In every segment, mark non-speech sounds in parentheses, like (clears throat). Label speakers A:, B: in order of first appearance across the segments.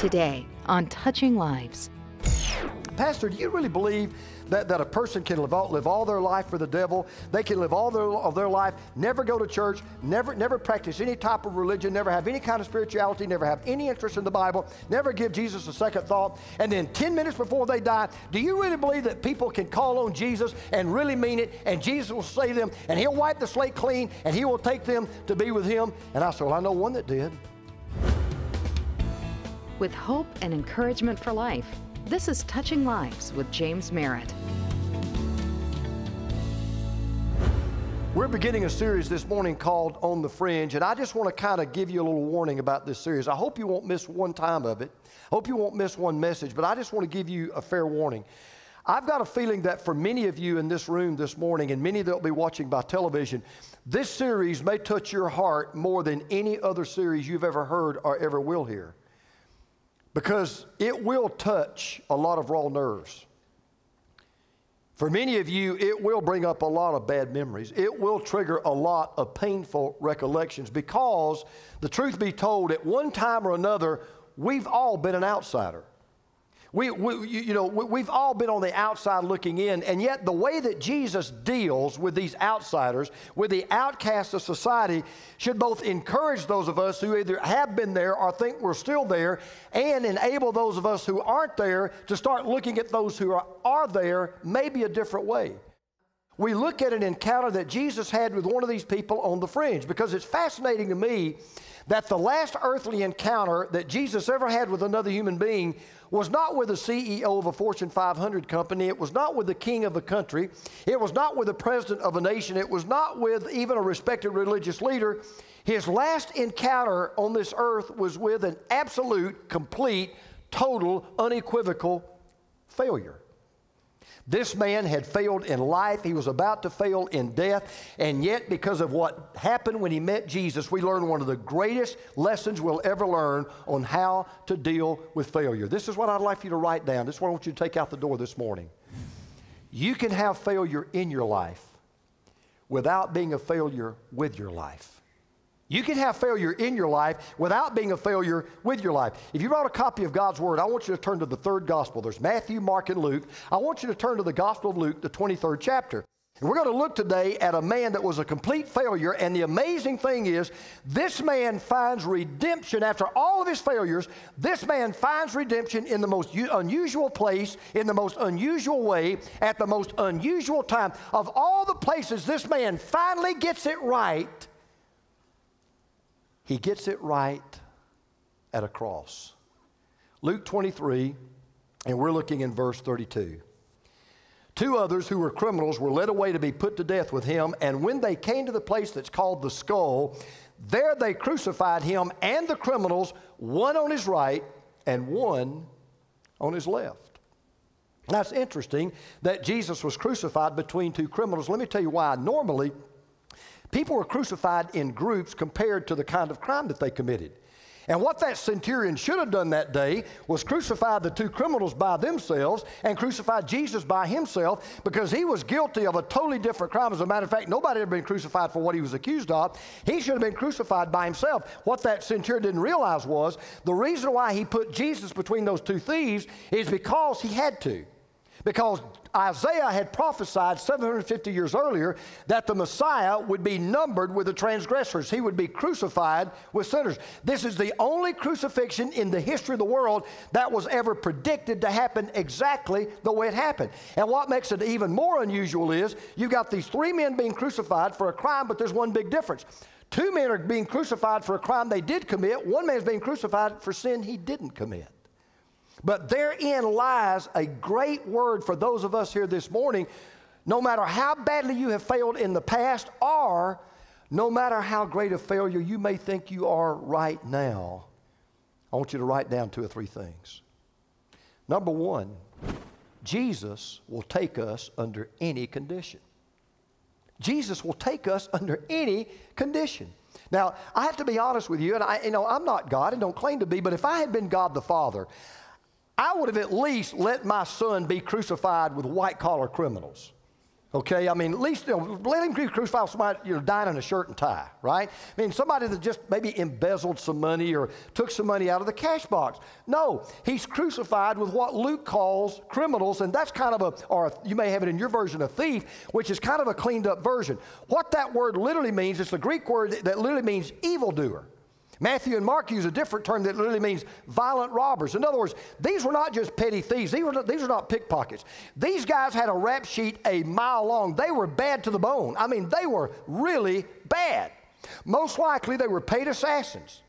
A: Today on Touching Lives.
B: Pastor, do you really believe that, that a person can live all, live all their life for the devil? They can live all their, of their life, never go to church, never, never practice any type of religion, never have any kind of spirituality, never have any interest in the Bible, never give Jesus a second thought, and then 10 minutes before they die, do you really believe that people can call on Jesus and really mean it, and Jesus will save them, and He'll wipe the slate clean, and He will take them to be with Him? And I said, Well, I know one that did.
A: With hope and encouragement for life, this is Touching Lives with James Merritt.
B: We're beginning a series this morning called On the Fringe, and I just want to kind of give you a little warning about this series. I hope you won't miss one time of it. I hope you won't miss one message, but I just want to give you a fair warning. I've got a feeling that for many of you in this room this morning, and many that will be watching by television, this series may touch your heart more than any other series you've ever heard or ever will hear. Because it will touch a lot of raw nerves. For many of you, it will bring up a lot of bad memories. It will trigger a lot of painful recollections because, the truth be told, at one time or another, we've all been an outsider. We, we, you know, we've all been on the outside looking in, and yet the way that Jesus deals with these outsiders, with the outcasts of society, should both encourage those of us who either have been there or think we're still there, and enable those of us who aren't there to start looking at those who are, are there maybe a different way. We look at an encounter that Jesus had with one of these people on the fringe because it's fascinating to me that the last earthly encounter that Jesus ever had with another human being was not with the CEO of a Fortune 500 company. It was not with the king of a country. It was not with the president of a nation. It was not with even a respected religious leader. His last encounter on this earth was with an absolute, complete, total, unequivocal failure. This man had failed in life. He was about to fail in death. And yet, because of what happened when he met Jesus, we learned one of the greatest lessons we'll ever learn on how to deal with failure. This is what I'd like you to write down. This is what I want you to take out the door this morning. You can have failure in your life without being a failure with your life. You can have failure in your life without being a failure with your life. If you brought a copy of God's Word, I want you to turn to the third gospel. There's Matthew, Mark, and Luke. I want you to turn to the Gospel of Luke, the 23rd chapter. And we're going to look today at a man that was a complete failure. And the amazing thing is, this man finds redemption after all of his failures. This man finds redemption in the most unusual place, in the most unusual way, at the most unusual time. Of all the places this man finally gets it right, he gets it right at a cross. Luke 23, and we're looking in verse 32. Two others who were criminals were led away to be put to death with him, and when they came to the place that's called the skull, there they crucified him and the criminals, one on his right and one on his left. Now it's interesting that Jesus was crucified between two criminals. Let me tell you why. Normally, People were crucified in groups compared to the kind of crime that they committed. And what that centurion should have done that day was crucify the two criminals by themselves and crucify Jesus by himself because he was guilty of a totally different crime. As a matter of fact, nobody had been crucified for what he was accused of. He should have been crucified by himself. What that centurion didn't realize was the reason why he put Jesus between those two thieves is because he had to. Because Isaiah had prophesied 750 years earlier that the Messiah would be numbered with the transgressors. He would be crucified with sinners. This is the only crucifixion in the history of the world that was ever predicted to happen exactly the way it happened. And what makes it even more unusual is you've got these three men being crucified for a crime, but there's one big difference. Two men are being crucified for a crime they did commit, one man is being crucified for sin he didn't commit. But therein lies a great word for those of us here this morning. No matter how badly you have failed in the past, or no matter how great a failure you may think you are right now, I want you to write down two or three things. Number one, Jesus will take us under any condition. Jesus will take us under any condition. Now, I have to be honest with you, and I, you know, I'm not God and don't claim to be, but if I had been God the Father, I would have at least let my son be crucified with white collar criminals. Okay, I mean, at least you know, let him crucify somebody you know, dying in a shirt and tie, right? I mean, somebody that just maybe embezzled some money or took some money out of the cash box. No, he's crucified with what Luke calls criminals, and that's kind of a, or you may have it in your version, a thief, which is kind of a cleaned up version. What that word literally means, it's the Greek word that literally means evildoer. Matthew and Mark use a different term that literally means violent robbers. In other words, these were not just petty thieves, these were, these were not pickpockets. These guys had a rap sheet a mile long. They were bad to the bone. I mean, they were really bad. Most likely, they were paid assassins.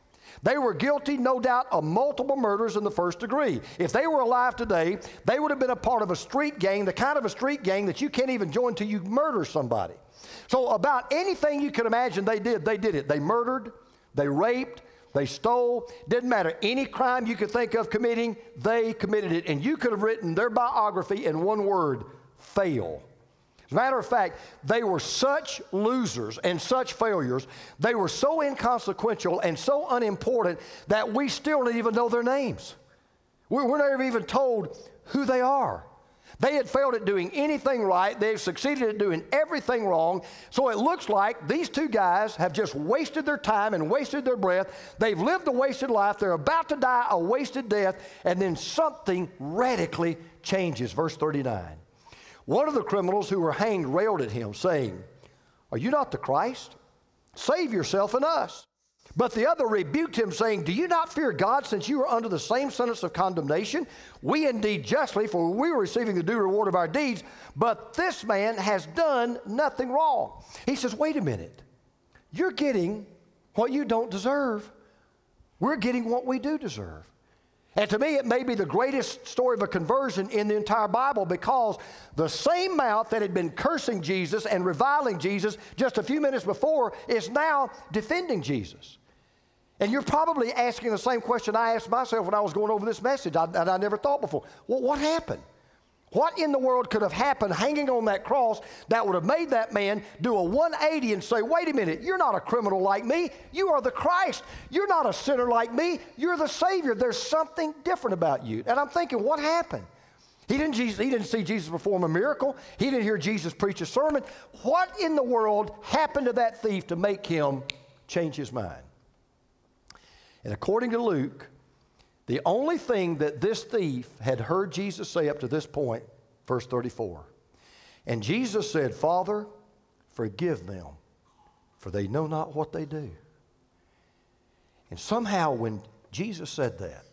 B: They were guilty, no doubt, of multiple murders in the first degree. If they were alive today, they would have been a part of a street gang, the kind of a street gang that you can't even join till you murder somebody. So, about anything you could imagine they did, they did it. They murdered, they raped, they stole, didn't matter. Any crime you could think of committing, they committed it. And you could have written their biography in one word fail. As a matter of fact, they were such losers and such failures, they were so inconsequential and so unimportant that we still don't even know their names. We're never even told who they are. They had failed at doing anything right. They have succeeded at doing everything wrong. So it looks like these two guys have just wasted their time and wasted their breath. They've lived a wasted life. They're about to die a wasted death. And then something radically changes. Verse 39. One of the criminals who were hanged railed at him, saying, Are you not the Christ? Save yourself and us. But the other rebuked him, saying, Do you not fear God, since you are under the same sentence of condemnation? We indeed justly, for we are receiving the due reward of our deeds, but this man has done nothing wrong. He says, Wait a minute. You're getting what you don't deserve. We're getting what we do deserve. And to me, it may be the greatest story of a conversion in the entire Bible because the same mouth that had been cursing Jesus and reviling Jesus just a few minutes before is now defending Jesus. And you're probably asking the same question I asked myself when I was going over this message I, that I never thought before. Well, what happened? What in the world could have happened hanging on that cross that would have made that man do a 180 and say, wait a minute, you're not a criminal like me. You are the Christ. You're not a sinner like me. You're the Savior. There's something different about you. And I'm thinking, what happened? He didn't, he didn't see Jesus perform a miracle. He didn't hear Jesus preach a sermon. What in the world happened to that thief to make him change his mind? And according to Luke, the only thing that this thief had heard Jesus say up to this point, verse 34, and Jesus said, Father, forgive them, for they know not what they do. And somehow, when Jesus said that,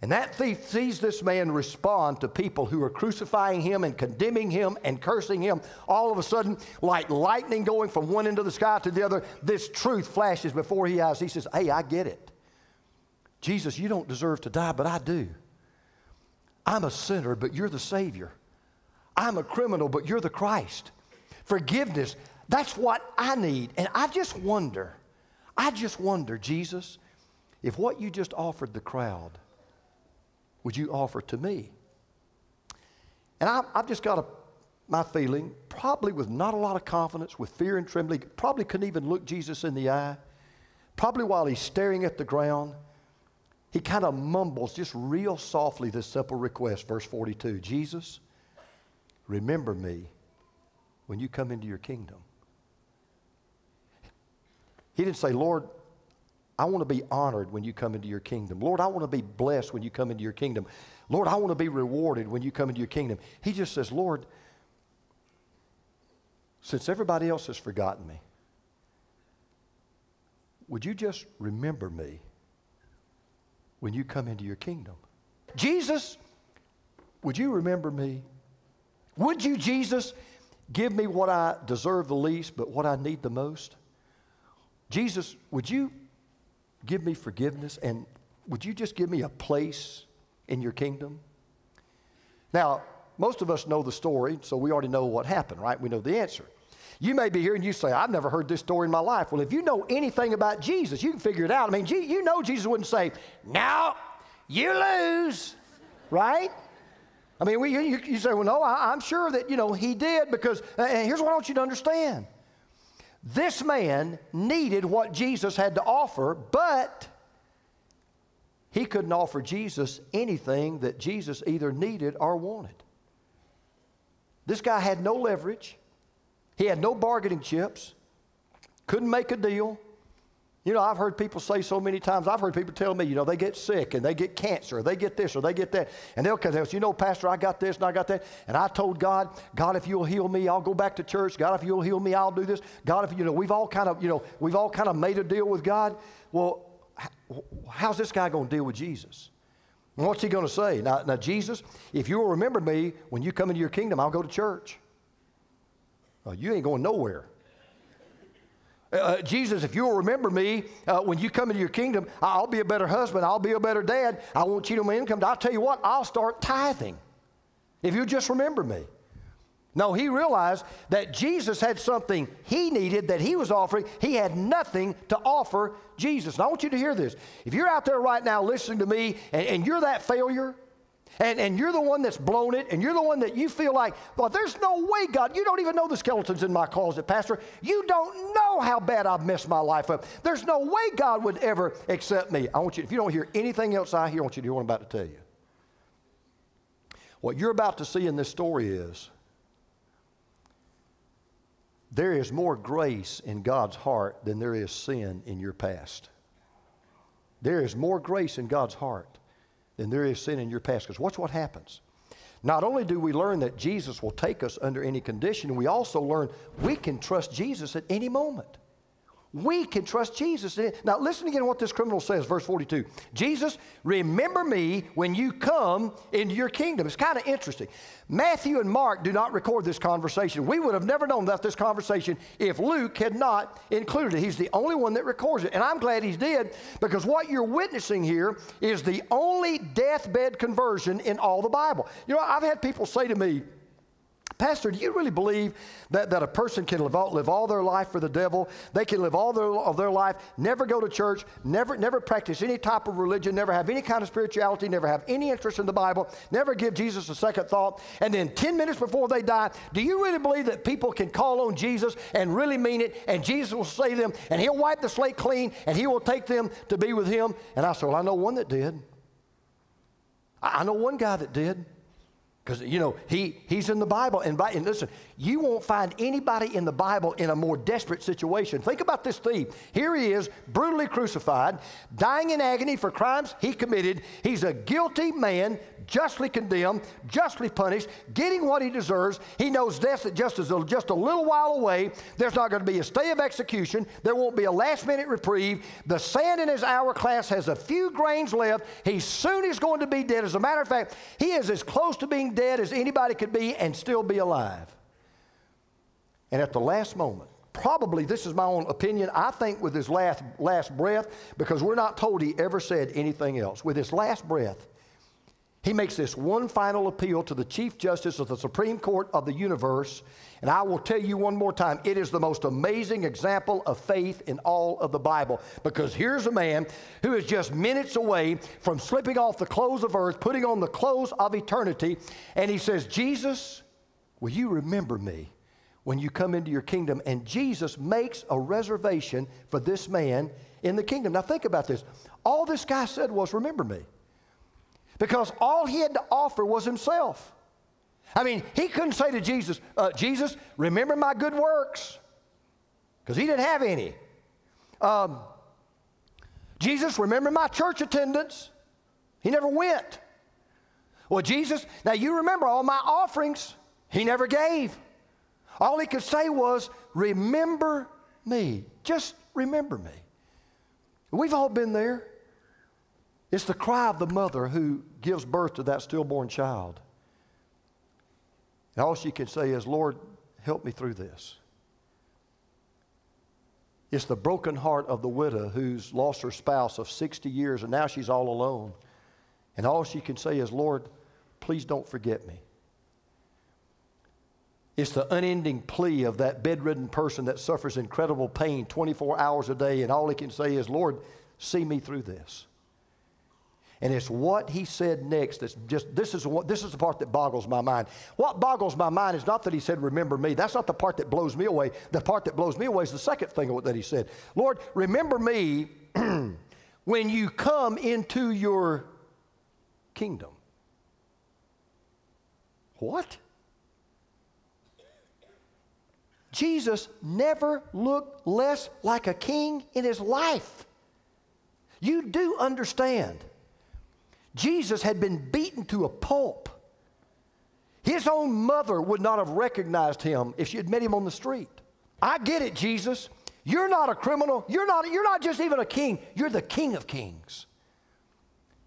B: and that thief sees this man respond to people who are crucifying him and condemning him and cursing him. All of a sudden, like lightning going from one end of the sky to the other, this truth flashes before his eyes. He says, Hey, I get it. Jesus, you don't deserve to die, but I do. I'm a sinner, but you're the Savior. I'm a criminal, but you're the Christ. Forgiveness, that's what I need. And I just wonder, I just wonder, Jesus, if what you just offered the crowd, would you offer to me? And I, have just got a, my feeling, probably with not a lot of confidence, with fear and trembling, probably couldn't even look Jesus in the eye. Probably while he's staring at the ground, he kind of mumbles just real softly this simple request, verse 42 Jesus, remember me when you come into your kingdom. He didn't say, Lord, I want to be honored when you come into your kingdom. Lord, I want to be blessed when you come into your kingdom. Lord, I want to be rewarded when you come into your kingdom. He just says, Lord, since everybody else has forgotten me, would you just remember me when you come into your kingdom? Jesus, would you remember me? Would you, Jesus, give me what I deserve the least, but what I need the most? Jesus, would you give me forgiveness and would you just give me a place in your kingdom? Now, most of us know the story, so we already know what happened, right? We know the answer. You may be here and you say, I've never heard this story in my life. Well, if you know anything about Jesus, you can figure it out. I mean, you know Jesus wouldn't say, Now you lose, right? I mean, we, you, you, say, Well, no, I, am sure that, you know, he did because, here's what I want you to understand this man needed what Jesus had to offer, but he couldn't offer Jesus anything that Jesus either needed or wanted. This guy had no leverage. He had no bargaining chips. Couldn't make a deal. You know, I've heard people say so many times, I've heard people tell me, you know, they get sick and they get cancer, or they get this or they get that. And they'll come and you know, Pastor, I got this and I got that. And I told God, God, if you'll heal me, I'll go back to church. God, if you'll heal me, I'll do this. God, if you know, we've all kind of, you know, we've all kind of made a deal with God. Well, how's this guy going to deal with Jesus? What's he going to say? Now, now, Jesus, if you'll remember me when you come into your kingdom, I'll go to church. Oh, you ain't going nowhere. Uh, uh, Jesus, if you'll remember me uh, when you come into your kingdom, I'll be a better husband. I'll be a better dad. I won't cheat on my income. I'll tell you what, I'll start tithing if you just remember me. No, he realized that Jesus had something he needed that he was offering. He had nothing to offer Jesus. And I want you to hear this. If you're out there right now listening to me and, and you're that failure, and, and you're the one that's blown it, and you're the one that you feel like, well, there's no way, God, you don't even know the skeletons in my closet, Pastor. You don't know how bad I've messed my life up. There's no way God would ever accept me. I want you, if you don't hear anything else I hear, I want you to hear what I'm about to tell you. What you're about to see in this story is there is more grace in God's heart than there is sin in your past. There is more grace in God's heart than there is sin in your past. Because watch what happens. Not only do we learn that Jesus will take us under any condition, we also learn we can trust Jesus at any moment. We can trust Jesus. Now, listen again to what this criminal says, verse 42. Jesus, remember me when you come into your kingdom. It's kind of interesting. Matthew and Mark do not record this conversation. We would have never known about this conversation if Luke had not included it. He's the only one that records it. And I'm glad he did because what you're witnessing here is the only deathbed conversion in all the Bible. You know, I've had people say to me, Pastor, do you really believe that, that a person can live all, live all their life for the devil? They can live all their, of their life, never go to church, never, never practice any type of religion, never have any kind of spirituality, never have any interest in the Bible, never give Jesus a second thought, and then 10 minutes before they die, do you really believe that people can call on Jesus and really mean it, and Jesus will save them, and He'll wipe the slate clean, and He will take them to be with Him? And I said, Well, I know one that did. I know one guy that did. Because, you know, he, he's in the Bible. And, by, and listen, you won't find anybody in the Bible in a more desperate situation. Think about this thief. Here he is, brutally crucified, dying in agony for crimes he committed. He's a guilty man, justly condemned, justly punished, getting what he deserves. He knows death is just, as a, just a little while away. There's not going to be a stay of execution. There won't be a last minute reprieve. The sand in his hourglass has a few grains left. He soon is going to be dead. As a matter of fact, he is as close to being dead as anybody could be and still be alive. And at the last moment, probably, this is my own opinion, I think with his last, last breath, because we're not told he ever said anything else, with his last breath, he makes this one final appeal to the Chief Justice of the Supreme Court of the universe. And I will tell you one more time it is the most amazing example of faith in all of the Bible. Because here's a man who is just minutes away from slipping off the clothes of earth, putting on the clothes of eternity. And he says, Jesus, will you remember me when you come into your kingdom? And Jesus makes a reservation for this man in the kingdom. Now, think about this. All this guy said was, Remember me because all he had to offer was himself. I mean, he couldn't say to Jesus, uh, Jesus, remember my good works, because he didn't have any. Um, Jesus, remember my church attendance. He never went. Well, Jesus, now you remember all my offerings. He never gave. All he could say was, Remember me. Just remember me. We've all been there. It's the cry of the mother who gives birth to that stillborn child. And all she can say is, Lord, help me through this. It's the broken heart of the widow who's lost her spouse of 60 years and now she's all alone. And all she can say is, Lord, please don't forget me. It's the unending plea of that bedridden person that suffers incredible pain 24 hours a day, and all he can say is, Lord, see me through this. And it's what he said next that's just, this is, what, this is the part that boggles my mind. What boggles my mind is not that he said, Remember me. That's not the part that blows me away. The part that blows me away is the second thing that he said Lord, remember me (clears throat) when you come into your kingdom. What? Jesus never looked less like a king in his life. You do understand. Jesus had been beaten to a pulp. His own mother would not have recognized him if she had met him on the street. I get it, Jesus. You're not a criminal. You're not, you're not just even a king. You're the king of kings.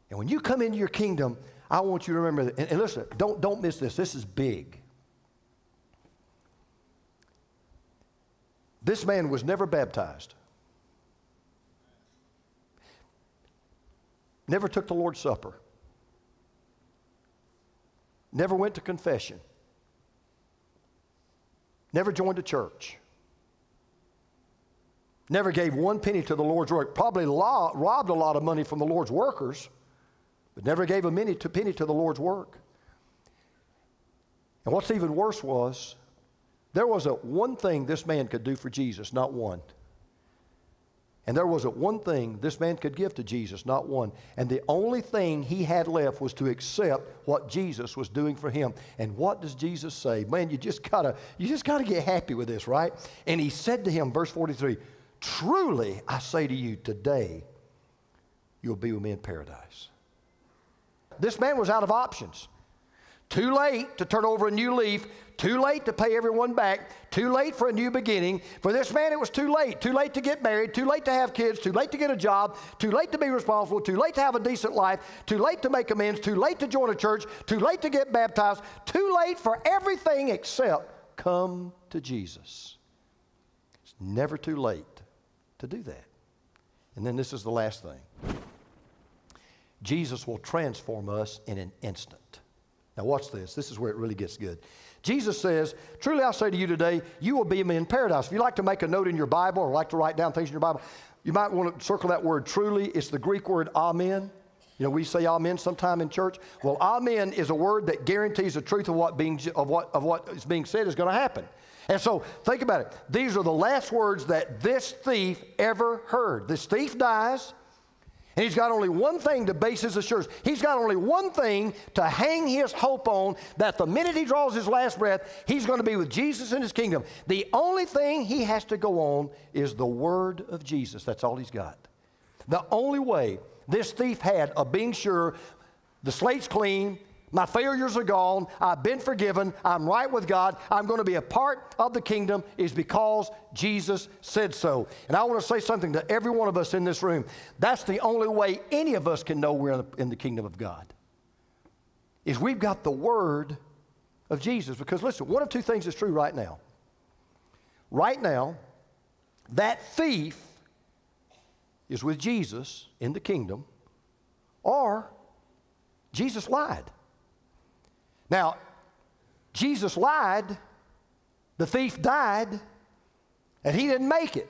B: And when you come into your kingdom, I want you to remember that. And, and listen, don't, don't miss this. This is big. This man was never baptized, never took the Lord's Supper, never went to confession, never joined a church, never gave one penny to the Lord's work, probably robbed a lot of money from the Lord's workers, but never gave a penny to, penny to the Lord's work. And what's even worse was there was a one thing this man could do for Jesus, not one. And there was a one thing this man could give to Jesus, not one. And the only thing he had left was to accept what Jesus was doing for him. And what does Jesus say? Man, you just gotta, you just gotta get happy with this, right? And he said to him, verse 43, Truly I say to you, today you'll be with me in paradise. This man was out of options. Too late to turn over a new leaf. Too late to pay everyone back. Too late for a new beginning. For this man, it was too late. Too late to get married. Too late to have kids. Too late to get a job. Too late to be responsible. Too late to have a decent life. Too late to make amends. Too late to join a church. Too late to get baptized. Too late for everything except come to Jesus. It's never too late to do that. And then this is the last thing Jesus will transform us in an instant. Now, watch this. This is where it really gets good. Jesus says, Truly I say to you today, you will be in paradise. If you like to make a note in your Bible or like to write down things in your Bible, you might want to circle that word truly. It's the Greek word amen. You know, we say amen sometime in church. Well, amen is a word that guarantees the truth of what, being, of what, of what is being said is going to happen. And so think about it. These are the last words that this thief ever heard. This thief dies. And he's got only one thing to base his assurance. He's got only one thing to hang his hope on that the minute he draws his last breath, he's going to be with Jesus in his kingdom. The only thing he has to go on is the word of Jesus. That's all he's got. The only way this thief had of being sure the slate's clean, my failures are gone. I've been forgiven. I'm right with God. I'm going to be a part of the kingdom is because Jesus said so. And I want to say something to every one of us in this room. That's the only way any of us can know we're in the kingdom of God. Is we've got the word of Jesus. Because listen, one of two things is true right now. Right now, that thief is with Jesus in the kingdom, or Jesus lied. Now, Jesus lied, the thief died, and he didn't make it.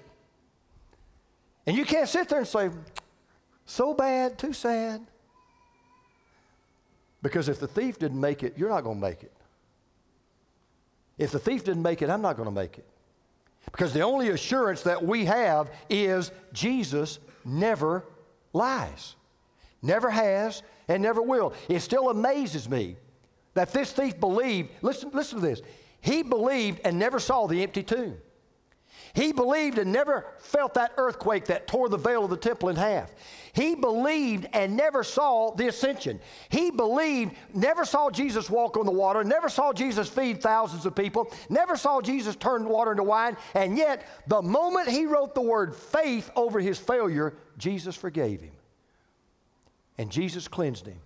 B: And you can't sit there and say, so bad, too sad. Because if the thief didn't make it, you're not going to make it. If the thief didn't make it, I'm not going to make it. Because the only assurance that we have is Jesus never lies, never has, and never will. It still amazes me that this thief believed, listen, listen to this. He believed and never saw the empty tomb. He believed and never felt that earthquake that tore the veil of the temple in half. He believed and never saw the ascension. He believed, never saw Jesus walk on the water, never saw Jesus feed thousands of people, never saw Jesus turn water into wine, and yet the moment he wrote the word faith over his failure, Jesus forgave him. And Jesus cleansed him.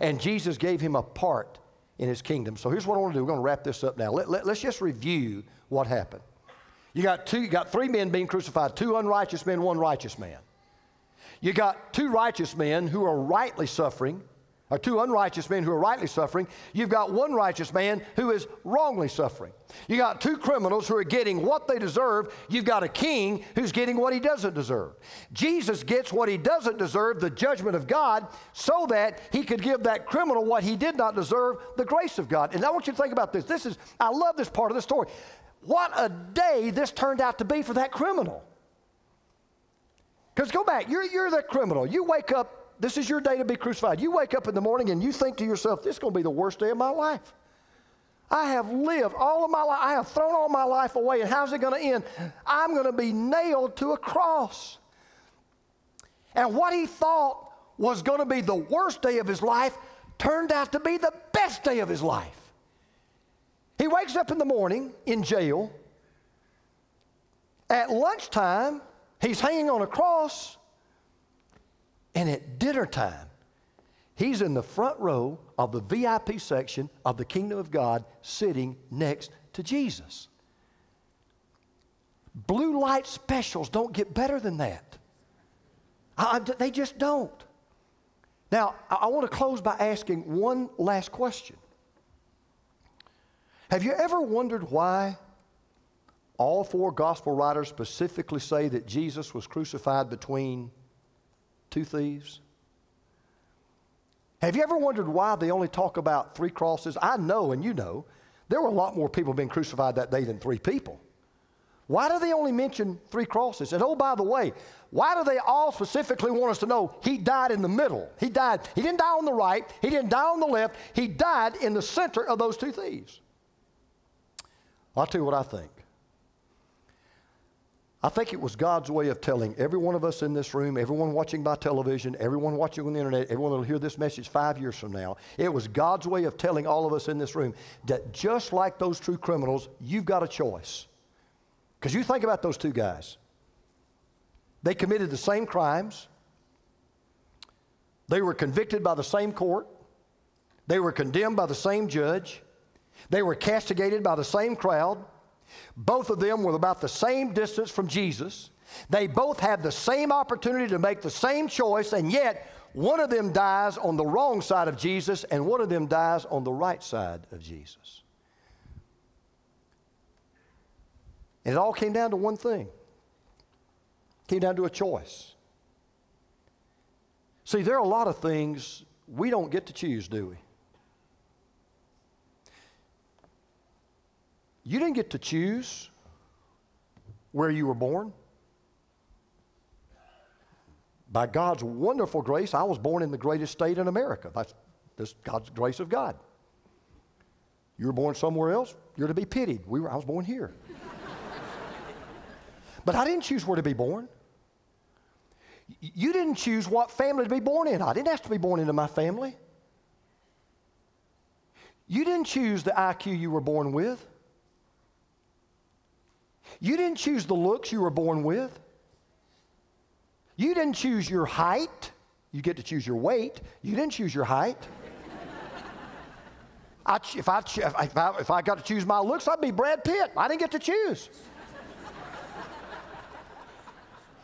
B: And Jesus gave him a part in his kingdom. So here's what I want to do. We're going to wrap this up now. Let, let, let's just review what happened. You got two, you got three men being crucified, two unrighteous men, one righteous man. You got two righteous men who are rightly suffering, or two unrighteous men who are rightly suffering. You've got one righteous man who is wrongly suffering. You got two criminals who are getting what they deserve. You've got a king who's getting what he doesn't deserve. Jesus gets what he doesn't deserve, the judgment of God, so that he could give that criminal what he did not deserve, the grace of God. And I want you to think about this. This is, I love this part of the story. What a day this turned out to be for that criminal. Because go back, you're, you're the criminal. You wake up this is your day to be crucified. You wake up in the morning and you think to yourself, this is going to be the worst day of my life. I have lived all of my life. I have thrown all my life away. And how's it going to end? I'm going to be nailed to a cross. And what he thought was going to be the worst day of his life turned out to be the best day of his life. He wakes up in the morning in jail. At lunchtime, he's hanging on a cross. And at dinner time, he's in the front row of the VIP section of the kingdom of God, sitting next to Jesus. Blue light specials don't get better than that. I, they just don't. Now, I, I want to close by asking one last question. Have you ever wondered why all four gospel writers specifically say that Jesus was crucified between two thieves? Have you ever wondered why they only talk about three crosses? I know, and you know, there were a lot more people being crucified that day than three people. Why do they only mention three crosses? And oh, by the way, why do they all specifically want us to know he died in the middle? He died, he didn't die on the right, he didn't die on the left, he died in the center of those two thieves. I'll tell you what I think. I think it was God's way of telling every one of us in this room, everyone watching by television, everyone watching on the internet, everyone that will hear this message five years from now. It was God's way of telling all of us in this room that just like those true criminals, you've got a choice. Because you think about those two guys. They committed the same crimes, they were convicted by the same court, they were condemned by the same judge, they were castigated by the same crowd. Both of them were about the same distance from Jesus. They both had the same opportunity to make the same choice, and yet one of them dies on the wrong side of Jesus, and one of them dies on the right side of Jesus. And it all came down to one thing it came down to a choice. See, there are a lot of things we don't get to choose, do we? You didn't get to choose where you were born. By God's wonderful grace, I was born in the greatest state in America. That's, that's God's grace of God. You were born somewhere else, you're to be pitied. We were, I was born here. (laughs) but I didn't choose where to be born. You didn't choose what family to be born in. I didn't ask to be born into my family. You didn't choose the IQ you were born with. You didn't choose the looks you were born with. You didn't choose your height. You get to choose your weight. You didn't choose your height. I, if, I, if, I, if I got to choose my looks, I'd be Brad Pitt. I didn't get to choose.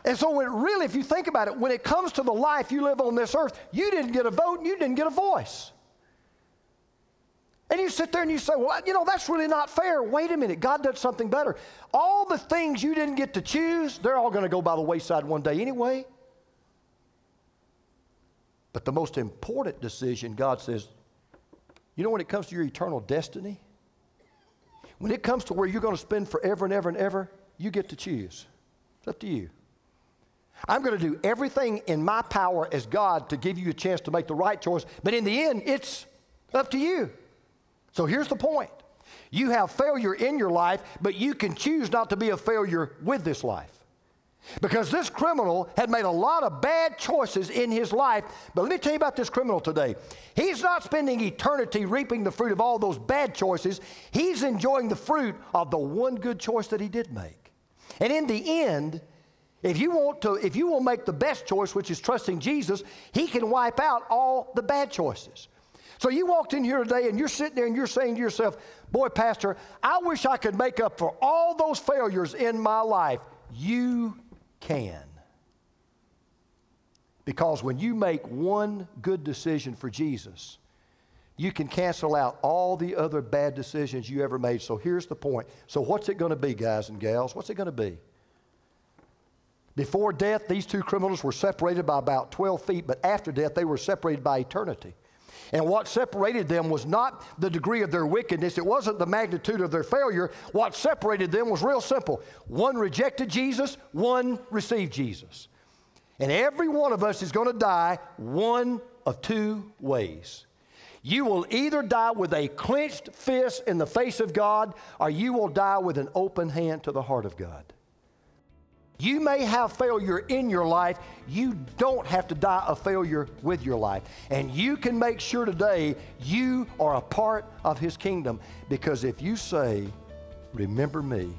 B: and so, it really, if you think about it, when it comes to the life you live on this earth, you didn't get a vote and you didn't get a voice. And you sit there and you say, well, you know, that's really not fair. Wait a minute, God does something better. All the things you didn't get to choose, they're all going to go by the wayside one day anyway. But the most important decision, God says, you know, when it comes to your eternal destiny, when it comes to where you're going to spend forever and ever and ever, you get to choose. It's up to you. I'm going to do everything in my power as God to give you a chance to make the right choice, but in the end, it's up to you. So here's the point you have failure in your life, but you can choose not to be a failure with this life. Because this criminal had made a lot of bad choices in his life. But let me tell you about this criminal today. He's not spending eternity reaping the fruit of all those bad choices, he's enjoying the fruit of the one good choice that he did make. And in the end, if you want to, if you will make the best choice, which is trusting Jesus, he can wipe out all the bad choices. So you walked in here today and you're sitting there and you're saying to yourself, Boy, Pastor, I wish I could make up for all those failures in my life. You can. Because when you make one good decision for Jesus, you can cancel out all the other bad decisions you ever made. So here's the point. So, what's it going to be, guys and gals? What's it going to be? Before death, these two criminals were separated by about 12 feet, but after death, they were separated by eternity. And what separated them was not the degree of their wickedness, it wasn't the magnitude of their failure. What separated them was real simple one rejected Jesus, one received Jesus. And every one of us is going to die one of two ways. You will either die with a clenched fist in the face of God, or you will die with an open hand to the heart of God. You may have failure in your life. You don't have to die a failure with your life. And you can make sure today you are a part of His kingdom because if you say, Remember me,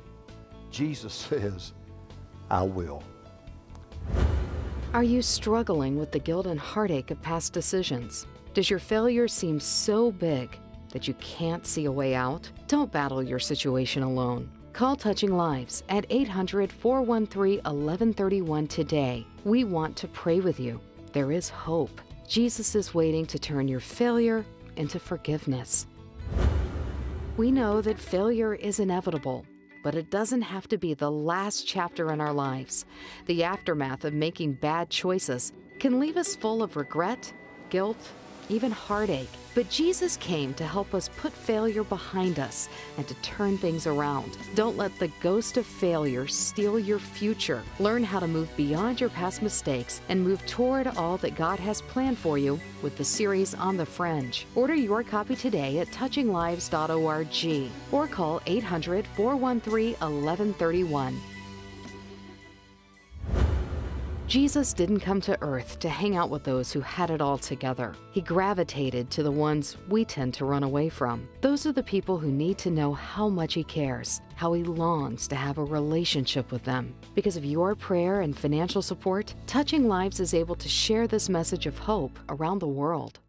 B: Jesus (laughs) says, I will.
A: Are you struggling with the guilt and heartache of past decisions? Does your failure seem so big that you can't see a way out? Don't battle your situation alone. Call Touching Lives at 800 413 1131 today. We want to pray with you. There is hope. Jesus is waiting to turn your failure into forgiveness. We know that failure is inevitable, but it doesn't have to be the last chapter in our lives. The aftermath of making bad choices can leave us full of regret, guilt, even heartache. But Jesus came to help us put failure behind us and to turn things around. Don't let the ghost of failure steal your future. Learn how to move beyond your past mistakes and move toward all that God has planned for you with the series On the Fringe. Order your copy today at touchinglives.org or call 800 413 1131. Jesus didn't come to earth to hang out with those who had it all together. He gravitated to the ones we tend to run away from. Those are the people who need to know how much He cares, how He longs to have a relationship with them. Because of your prayer and financial support, Touching Lives is able to share this message of hope around the world.